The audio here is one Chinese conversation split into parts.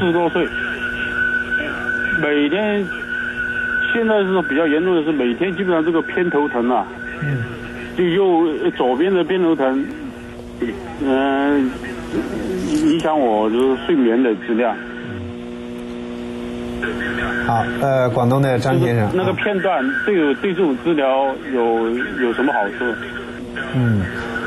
四十多岁，每天现在是比较严重的是每天基本上这个偏头疼啊，嗯，就右左边的偏头疼，嗯、影响我就是睡眠的质量。好，呃，广东的张先生，那个片段对有对这种治疗有有什么好处？嗯，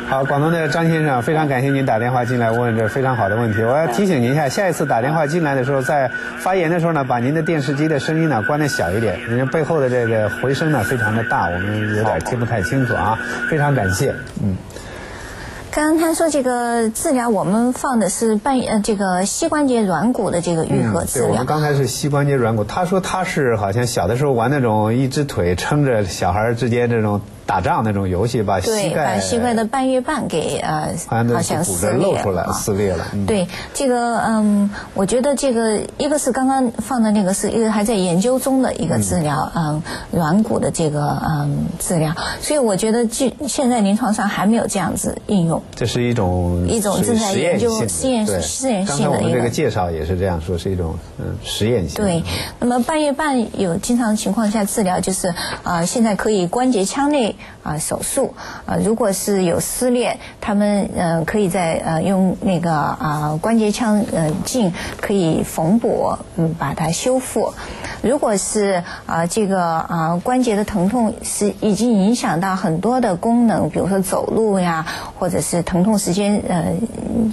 好，广东的张先生，非常感谢您打电话进来问这非常好的问题。我要提醒您一下，下一次打电话进来的时候，在发言的时候呢，把您的电视机的声音呢关的小一点，因为背后的这个回声呢非常的大，我们有点听不太清楚啊。非常感谢，嗯。刚刚他说这个治疗，我们放的是半呃这个膝关节软骨的这个愈合治嗯对，我们。刚才是膝关节软骨，他说他是好像小的时候玩那种一只腿撑着小孩儿之间这种打仗那种游戏，把膝，盖把膝盖的半月板给呃好像骨折撕裂露出来撕裂了。嗯对这个，嗯，我觉得这个一个是刚刚放的那个是一个还在研究中的一个治疗，嗯，软骨的这个嗯治疗，所以我觉得就现在临床上还没有这样子应用。这是一种一种正在研究实验对实验性的一个介绍也是这样说，是一种嗯实验性。对，那么半月板有经常情况下治疗就是啊、呃现在可以关节腔内啊、手术啊、如果是有撕裂，他们呃可以在呃用那个啊、关节腔呃镜可以缝补，嗯，把它修复。如果是啊、这个啊、关节的疼痛是已经影响到很多的功能，比如说走路呀，或者是疼痛时间呃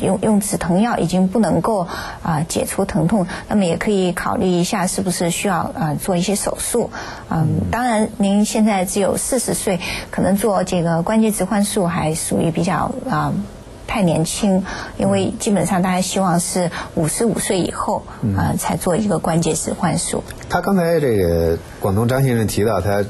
用用止疼药已经不能够啊、解除疼痛，那么也可以考虑一下是不是需要啊、做一些手术。嗯，当然您现在只有四十岁，可能做这个关节置换术还属于比较啊。太年轻，因为基本上大家希望是五十五岁以后啊、才做一个关节置换术。他刚才这个广东张先生提到，他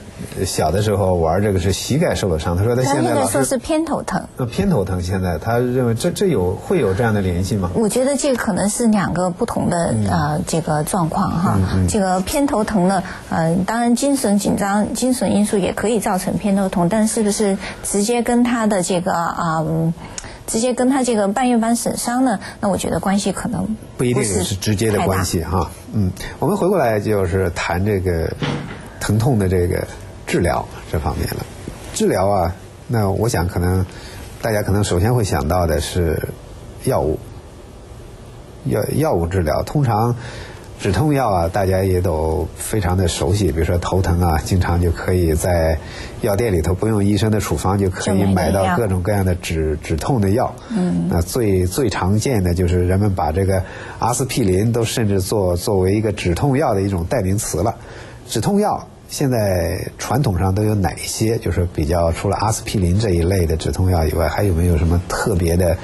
小的时候玩这个是膝盖受了伤，他说他现在老说是偏头疼，呃偏头疼，现在他认为这这有会有这样的联系吗？我觉得这个可能是两个不同的、呃这个状况哈。这个偏头疼呢，呃，当然精神紧张、精神因素也可以造成偏头痛，但是不是直接跟他的这个啊、嗯直接跟他这个半月板损伤呢？那我觉得关系可能不一定是是直接的关系哈。嗯，我们回过来就是谈这个疼痛的这个治疗这方面了。治疗啊，那我想可能大家可能首先会想到的是药物，药药物治疗。通常止痛药啊，大家也都非常的熟悉，比如说头疼啊，经常就可以在药店里头不用医生的处方就可以买买到各种各样的止止痛的药。嗯，那最最常见的就是人们把这个阿司匹林都甚至作作为一个止痛药的一种代名词了。止痛药现在传统上都有哪些？就是比较除了阿司匹林这一类的止痛药以外，还有没有什么特别的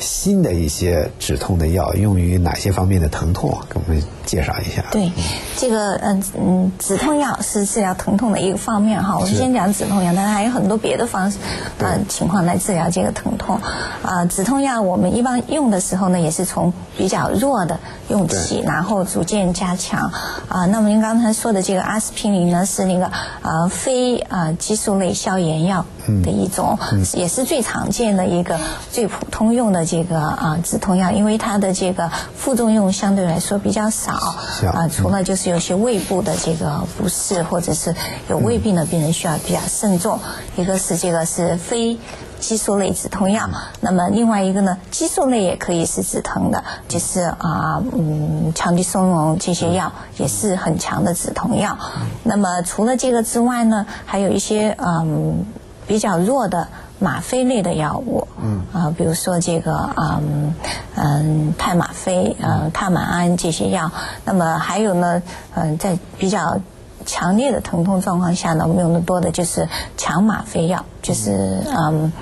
新的一些止痛的药，用于哪些方面的疼痛？给我们介绍一下。对，这个嗯嗯，止痛药是治疗疼痛的一个方面哈。我们先讲止痛药，但是还有很多别的方式呃情况来治疗这个疼痛。啊、止痛药我们一般用的时候呢，也是从比较弱的用起，然后逐渐加强。啊、那么您刚才说的这个阿司匹林呢，是那个呃非呃激素类消炎药的一种，也是最常见的一个最普通用的这个啊、止痛药，因为它的这个副作用相对来说比较少小啊、除了就是有些胃部的这个不适，或者是有胃病的病人需要比较慎重。一个是这个是非激素类止痛药，那么另外一个呢，激素类也可以是止疼的，就是啊嗯强地松茸这些药也是很强的止痛药。那么除了这个之外呢，还有一些嗯比较弱的。吗啡类的药物，嗯啊，比如说这个嗯嗯泰吗啡、呃他满胺这些药，那么还有呢，嗯，在比较强烈的疼痛状况下呢，我们用的多的就是强吗啡药，就是嗯嗯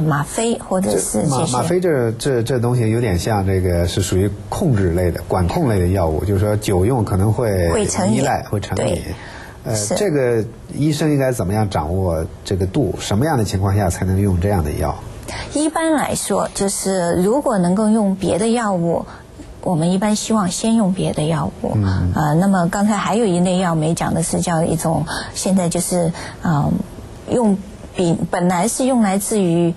吗啡或者是吗吗啡这这这东西有点像这个是属于控制类的、管控类的药物，就是说久用可能会会成瘾依赖，会成瘾对。呃，这个医生应该怎么样掌握这个度？什么样的情况下才能用这样的药？一般来说，就是如果能够用别的药物，我们一般希望先用别的药物。嗯。呃，那么刚才还有一类药没讲的是叫一种，现在就是嗯、用比本来是用来治愈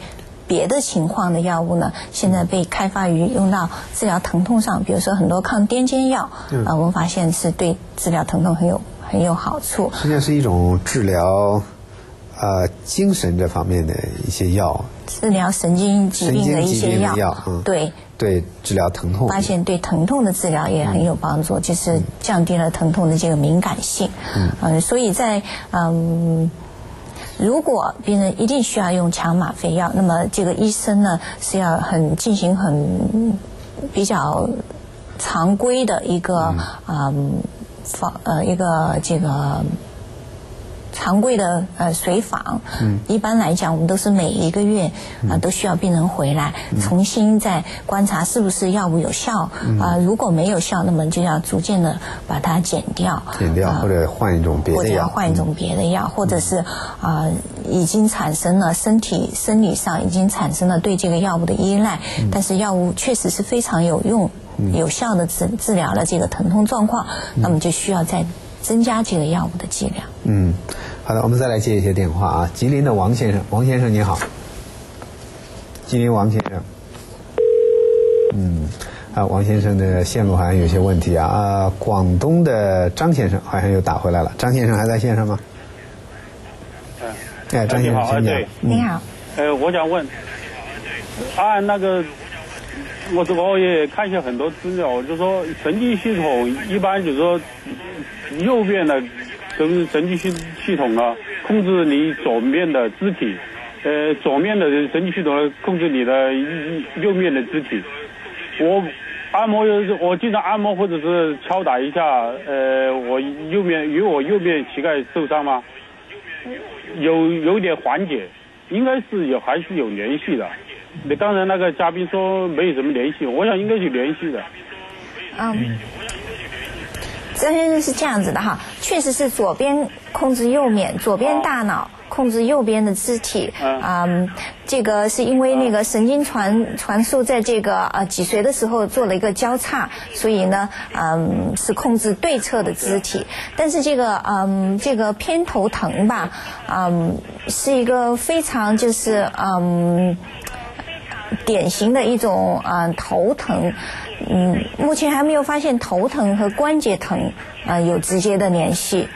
别的情况的药物呢，现在被开发于用到治疗疼痛上，比如说很多抗癫痫药，啊，我们发现是对治疗疼痛很有很有好处。实际上是一种治疗，呃，精神这方面的一些药。治疗神经疾病的一些药，对对，治疗疼痛。发现对疼痛的治疗也很有帮助，就是降低了疼痛的这个敏感性。嗯，所以在嗯。如果病人一定需要用强吗啡药，那么这个医生呢是要很进行很比较常规的一个嗯方呃一个这个。常规的呃随访，嗯。一般来讲，我们都是每一个月啊都需要病人回来，重新再观察是不是药物有效。啊。如果没有效，那么就要逐渐的把它减掉，减掉或者换一种别的药，或者要换一种别的药，或者是啊已经产生了身体生理上已经产生了对这个药物的依赖，但是药物确实是非常有用、有效的治治疗了这个疼痛状况，那么就需要再。增加这个药物的剂量。嗯，好的，我们再来接一些电话啊。吉林的王先生，王先生你好。吉林王先生。嗯，啊，王先生的线路好像有些问题啊。啊，广东的张先生好像又打回来了。张先生还在线上吗？哎，张先生，请讲。你好。呃，我想问，按那个，我这我也看一下很多资料，就说神经系统一般就是说。右边的跟神经系系统啊，控制你左面的肢体，呃，左面的神经系统控制你的右面的肢体。我按摩，我经常按摩或者是敲打一下，呃，我右面与我右面膝盖受伤吗？有有点缓解，应该是有还是有联系的。那刚才那个嘉宾说没有什么联系，我想应该是联系的。嗯。张先生是这样子的哈，确实是左边控制右面，左边大脑控制右边的肢体。嗯，这个是因为那个神经传传输在这个呃脊髓的时候做了一个交叉，所以呢，嗯，是控制对侧的肢体。但是这个嗯这个偏头疼吧，嗯，是一个非常就是嗯典型的一种嗯头疼。嗯，目前还没有发现头疼和关节疼啊有直接的联系。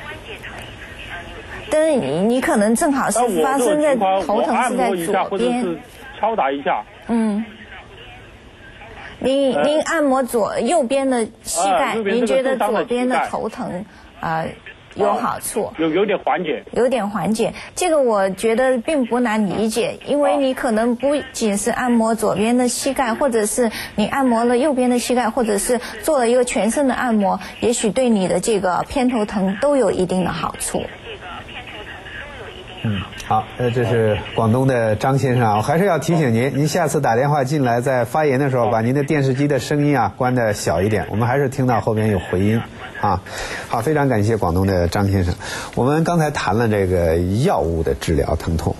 但是你你可能正好是发生在头疼是在左边，敲打一下。嗯。您您按摩左右边的膝盖，您觉得左边的头疼啊？有好处，有有点缓解，有点缓解。这个我觉得并不难理解，因为你可能不仅是按摩左边的膝盖，或者是你按摩了右边的膝盖，或者是做了一个全身的按摩，也许对你的这个偏头疼都有一定的好处。嗯，好，呃，这是广东的张先生啊，我还是要提醒您，您下次打电话进来在发言的时候，把您的电视机的声音啊关的小一点，我们还是听到后边有回音。啊，好，非常感谢广东的张先生。我们刚才谈了这个药物的治疗疼痛，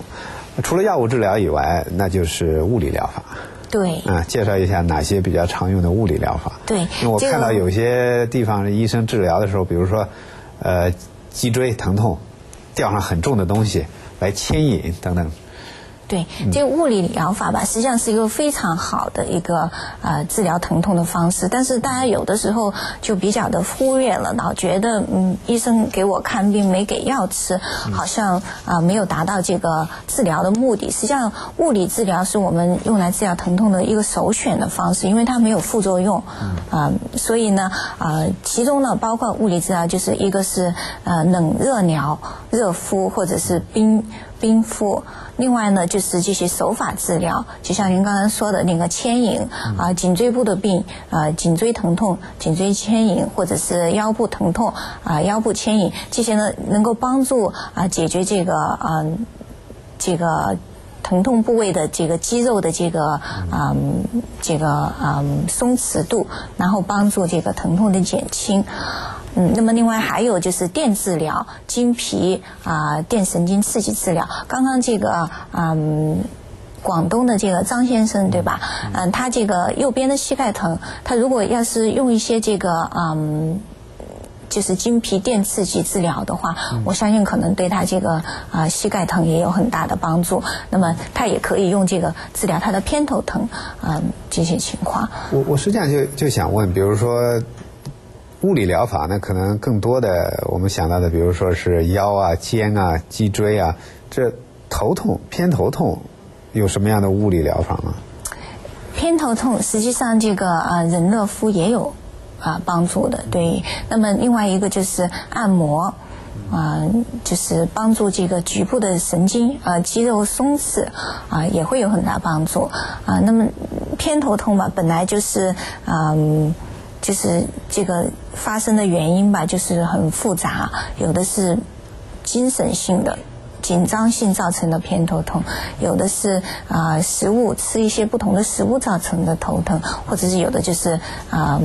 除了药物治疗以外，那就是物理疗法。对。啊，介绍一下哪些比较常用的物理疗法？对。因为我看到有些地方医生治疗的时候，比如说，呃，脊椎疼痛，吊上很重的东西来牵引等等。对，这个物理疗法吧，实际上是一个非常好的一个呃治疗疼痛的方式。但是大家有的时候就比较的忽略了，老觉得嗯，医生给我看病没给药吃，好像啊没有达到这个治疗的目的。实际上，物理治疗是我们用来治疗疼痛的一个首选的方式，因为它没有副作用。啊，所以呢啊，其中呢包括物理治疗，就是一个是呃冷热疗、热敷或者是冰。冰敷，另外呢就是这些手法治疗，就像您刚才说的那个牵引啊，颈椎部的病啊，颈椎疼痛，颈椎牵引，或者是腰部疼痛啊，腰部牵引，这些呢能够帮助啊解决这个啊这个疼痛部位的这个肌肉的这个嗯这个嗯松弛度，然后帮助这个疼痛的减轻。嗯，那么另外还有就是电治疗、经皮啊、电神经刺激治疗。刚刚这个嗯，广东的这个张先生对吧？嗯，他这个右边的膝盖疼，他如果要是用一些这个嗯就是经皮电刺激治疗的话，我相信可能对他这个啊膝盖疼也有很大的帮助。那么他也可以用这个治疗他的偏头疼啊这些情况。我我实际上就就想问，比如说物理疗法呢，可能更多的我们想到的，比如说是腰啊、肩啊、脊椎啊，这头痛、偏头痛有什么样的物理疗法吗？偏头痛实际上这个啊人热敷也有啊帮助的，对。那么另外一个就是按摩，啊就是帮助这个局部的神经啊肌肉松弛啊也会有很大帮助啊。那么偏头痛嘛本来就是嗯就是这个发生的原因吧就是很复杂，有的是精神性的。紧张性造成的偏头痛，有的是啊食物吃一些不同的食物造成的头疼，或者是有的就是啊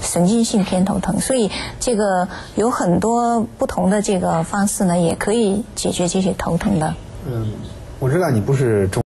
神经性偏头疼。所以这个有很多不同的这个方式呢，也可以解决这些头疼的。嗯，我知道你不是中。